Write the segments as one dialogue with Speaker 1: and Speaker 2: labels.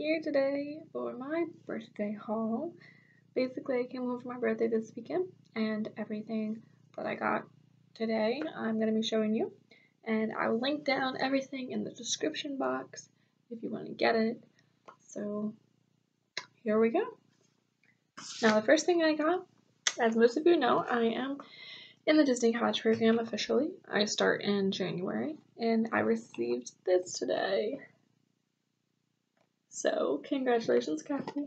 Speaker 1: here today for my birthday haul. Basically, I came home for my birthday this weekend, and everything that I got today I'm going to be showing you. And I will link down everything in the description box if you want to get it. So, here we go. Now, the first thing I got, as most of you know, I am in the Disney College program officially. I start in January, and I received this today. So, congratulations, Kasi.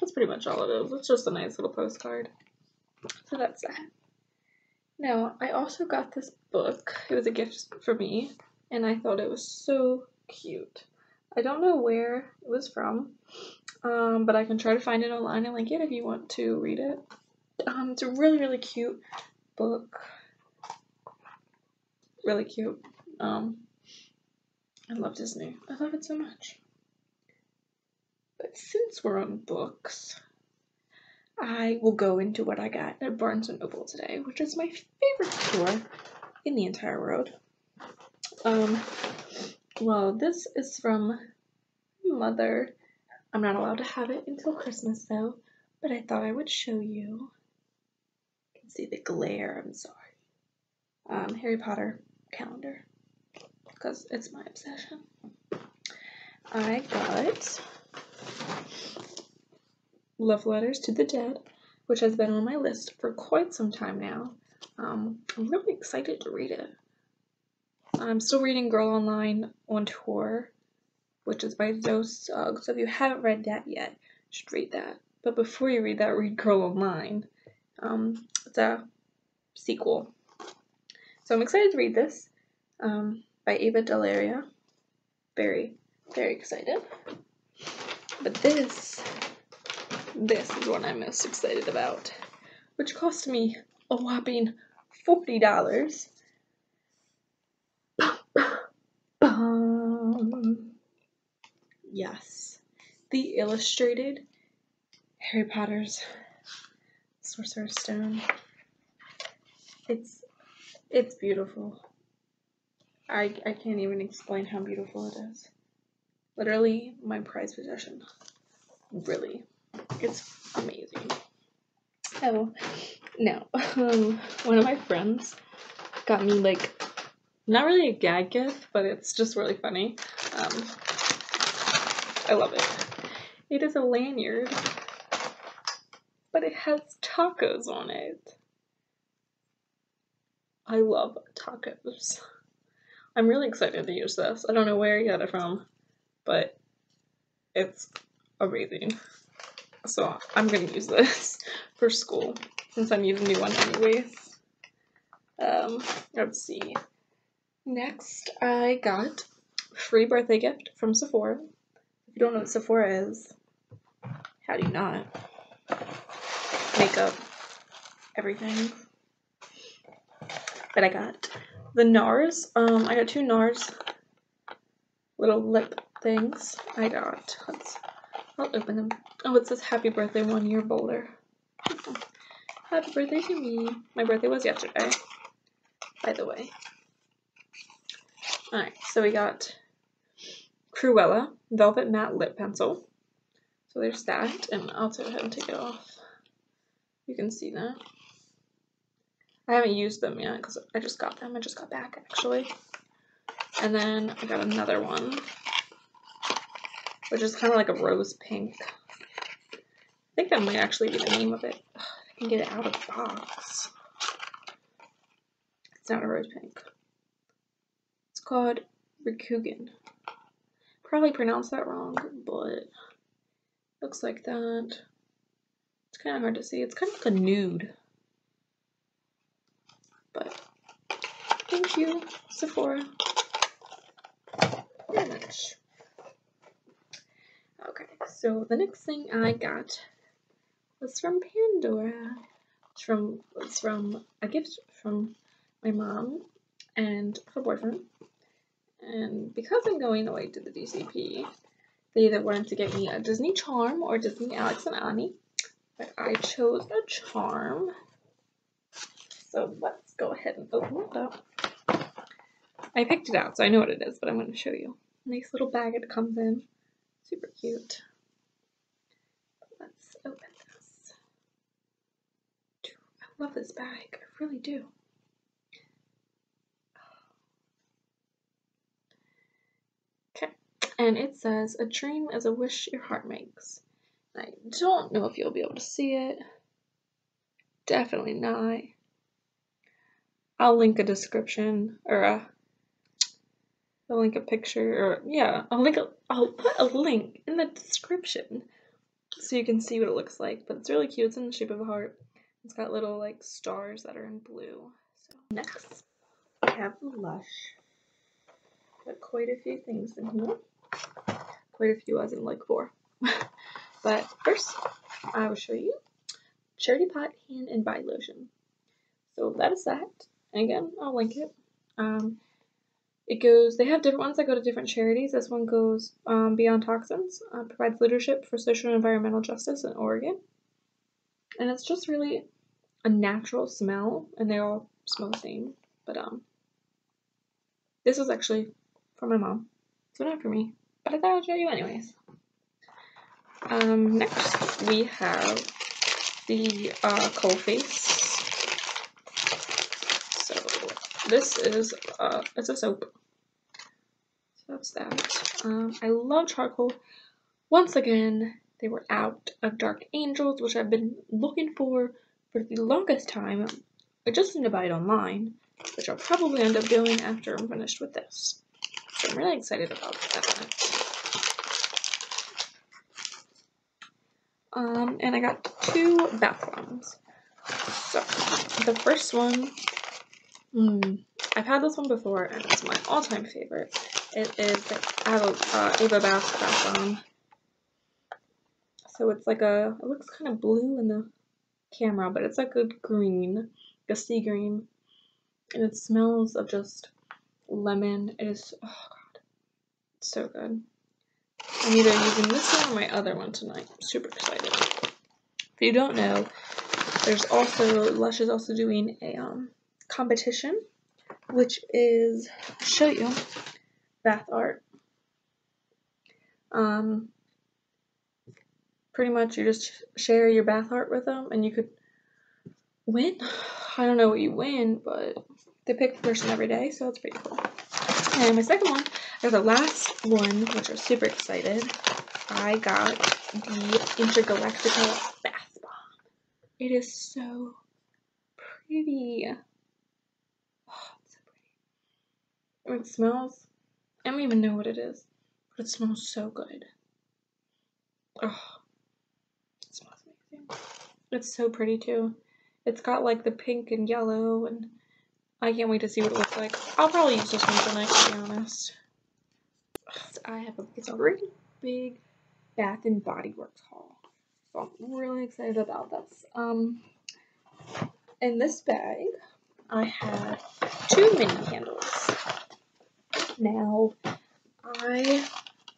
Speaker 1: That's pretty much all it is. It's just a nice little postcard. So that's that. Now, I also got this book. It was a gift for me, and I thought it was so cute. I don't know where it was from, um, but I can try to find it online and link it if you want to read it. Um, it's a really, really cute book. Really cute. Um, I love Disney. I love it so much. But since we're on books, I will go into what I got at Barnes & Noble today, which is my favorite store in the entire world. Um, well, this is from Mother. I'm not allowed to have it until Christmas though, but I thought I would show you. You can see the glare, I'm sorry. Um, Harry Potter calendar, because it's my obsession. I got Love Letters to the Dead, which has been on my list for quite some time now. Um, I'm really excited to read it. I'm still reading Girl Online on Tour, which is by Zoe Sugg. So if you haven't read that yet, you should read that. But before you read that, read Girl Online. Um, it's a sequel. So I'm excited to read this um, by Ava Dellaira. Very, very excited. But this, this is what I'm most excited about, which cost me a whopping $40. Yes, the illustrated Harry Potter's Sorcerer's Stone. It's it's beautiful. I I can't even explain how beautiful it is literally my prized possession. Really, it's amazing. Oh, no. Um, one of my friends got me like not really a gag gift, but it's just really funny. Um, I love it. It is a lanyard, but it has tacos on it. I love tacos. I'm really excited to use this. I don't know where he got it from but it's amazing. So I'm gonna use this for school since I need a new one anyways. Um, let's see. Next, I got free birthday gift from Sephora. If you don't know what Sephora is, how do you not? Makeup, everything. But I got the NARS. Um, I got two NARS little lip things I got. Let's, I'll open them. Oh, it says happy birthday one year Boulder. happy birthday to me. My birthday was yesterday, by the way. Alright, so we got Cruella Velvet Matte Lip Pencil. So there's that, and I'll go ahead and take it off. You can see that. I haven't used them yet because I just got them. I just got back actually. And then I got another one which is kind of like a rose pink. I think that might actually be the name of it. Ugh, I can get it out of the box. It's not a rose pink. It's called Rikugien. Probably pronounced that wrong, but looks like that. It's kind of hard to see. It's kind of like a nude. But thank you, Sephora. Very much. Okay, so the next thing I got was from Pandora. It's from it's from a gift from my mom and her boyfriend. And because I'm going away to the DCP, they either wanted to get me a Disney charm or Disney Alex and Ani. But I chose a charm. So let's go ahead and open it up. I picked it out, so I know what it is, but I'm going to show you. Nice little bag it comes in. Super cute. Let's open this. I love this bag. I really do. Okay. And it says, A dream is a wish your heart makes. I don't know if you'll be able to see it. Definitely not. I'll link a description or a I'll link a picture or yeah, I'll link a, I'll put a link in the description so you can see what it looks like. But it's really cute. It's in the shape of a heart. It's got little like stars that are in blue. So next, I have Lush. Got quite a few things in here. Quite a few, as in like four. but first, I will show you Charity Pot Hand and Body Lotion. So that is that. And again, I'll link it. Um, it goes, they have different ones that go to different charities. This one goes um, Beyond Toxics, uh, provides leadership for social and environmental justice in Oregon. And it's just really a natural smell, and they all smell the same. But um, this was actually for my mom, so not for me. But I thought I'd show you anyways. Um, next we have the uh, Coalface. So this is uh, it's a soap that's that. Um, I love charcoal. Once again, they were out of Dark Angels, which I've been looking for for the longest time. I just need to buy it online, which I'll probably end up doing after I'm finished with this. So I'm really excited about that. Um, and I got two bath bombs. So the first one, hmm, I've had this one before, and it's my all-time favorite. It is the Ava, uh, Avobath Bath Bomb. So it's like a, it looks kind of blue in the camera, but it's like a green, a sea green. And it smells of just lemon. It is, oh god, it's so good. I'm either using this one or my other one tonight. I'm super excited. If you don't know, there's also, Lush is also doing a um, competition, which is, show you, bath art. Um, pretty much you just share your bath art with them and you could win. I don't know what you win, but they pick a person every day, so it's pretty cool. And my second one is the last one, which I'm super excited. I got the Intergalactica Bath Bomb. It is so pretty. Oh, it's so pretty. It smells I don't even know what it is, but it smells so good. Oh, it smells amazing. It's so pretty too. It's got like the pink and yellow, and I can't wait to see what it looks like. I'll probably use this one tonight, to be honest. I have a very big Bath and Body Works haul, so I'm really excited about this. Um, in this bag, I have two mini candles. Now, I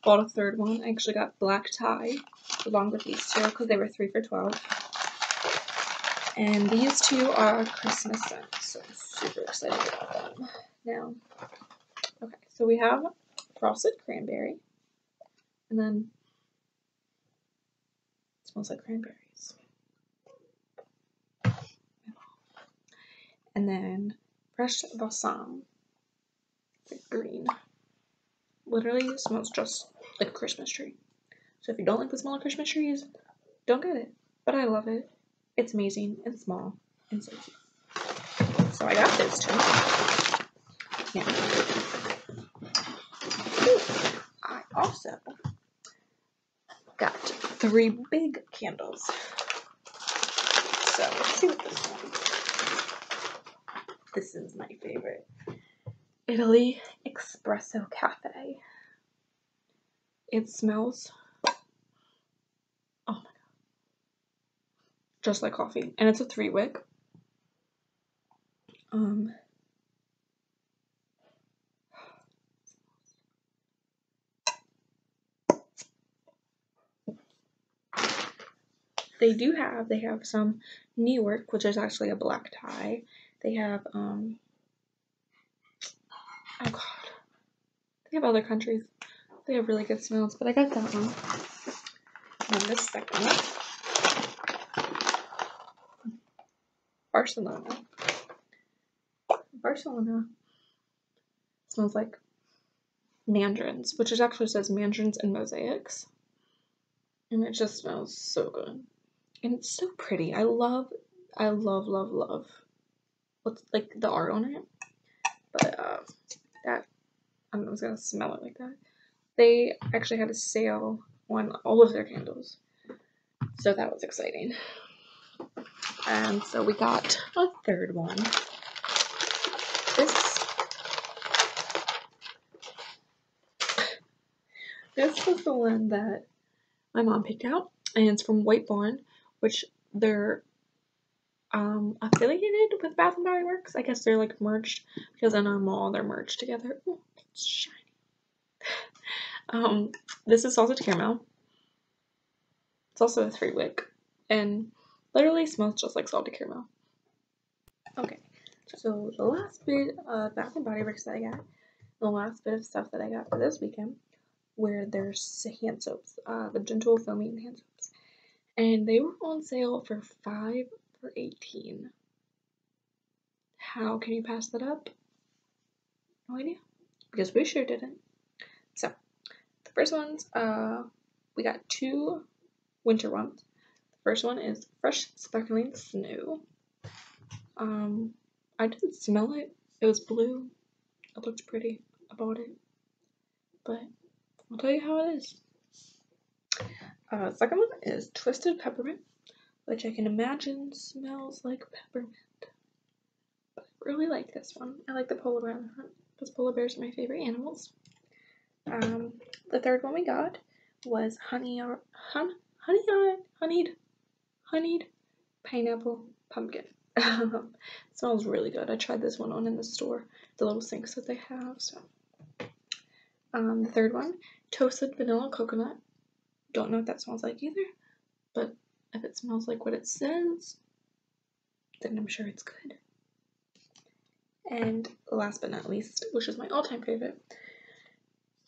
Speaker 1: bought a third one. I actually got black tie along with these two because they were three for 12. And these two are Christmas scents, so I'm super excited about them. Now, okay, so we have frosted cranberry, and then smells like cranberries. And then fresh balsam green. Literally smells just like a Christmas tree. So if you don't like the smell of Christmas trees, don't get it. But I love it. It's amazing and small and so cute. So I got those two. Now, I also got three big candles. So let's see what this one. This is my favorite. Italy Espresso Cafe. It smells, oh my god, just like coffee. And it's a three wick. Um, they do have, they have some New York, which is actually a black tie. They have, um, Oh god. They have other countries. They have really good smells, but I got that one. And this second one Barcelona. Barcelona smells like mandarins, which it actually says mandarins and mosaics. And it just smells so good. And it's so pretty. I love, I love, love, love what's like the art on it. But uh, I was gonna smell it like that. They actually had a sale on all of their candles. So that was exciting. And so we got a third one. This This was the one that my mom picked out, and it's from White Barn, which they're um, affiliated with Bath and Body Works. I guess they're like merged because in our mall they're merged together. Ooh, it's shiny. um, this is salted caramel. It's also a three wick, and literally smells just like salted caramel. Okay, so the last bit of Bath and Body Works that I got, the last bit of stuff that I got for this weekend where there's hand soaps, uh, the Gentle Foaming hand soaps, and they were on sale for five for eighteen. How can you pass that up? No idea, because we sure didn't. So, the first ones, uh, we got two winter ones. The first one is Fresh Sparkling Snow. Um, I didn't smell it. It was blue. It looked pretty. I bought it. But I'll tell you how it is. Uh, second one is Twisted Peppermint, which I can imagine smells like peppermint. But I really like this one. I like the polar bear because polar bears are my favorite animals. Um, the third one we got was honey, hun, honey, honeyed, honeyed pineapple pumpkin. smells really good. I tried this one on in the store, the little sinks that they have. So, um, the third one toasted vanilla coconut. Don't know what that smells like either, but if it smells like what it says, then I'm sure it's good. And last but not least, which is my all-time favorite,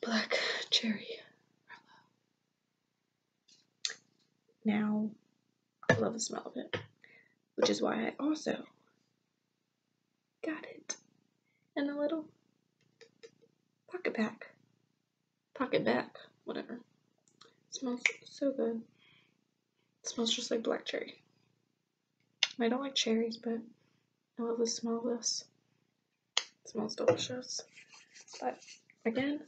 Speaker 1: black cherry. Now, I love the smell of it, which is why I also got it in a little pocket pack pocket back, whatever. It smells so good. It smells just like black cherry. I don't like cherries, but I love the smell of this. Smells delicious. But again,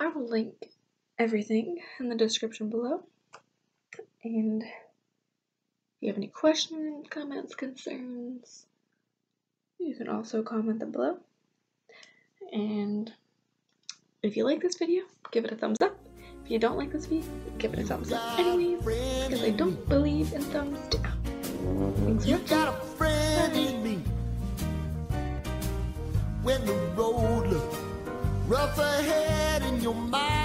Speaker 1: I will link everything in the description below. And if you have any questions, comments, concerns, you can also comment them below. And if you like this video, give it a thumbs up. If you don't like this video, give it a thumbs up anyways, because I don't believe in thumbs down. Thanks you got When the road looks rough ahead in your mind.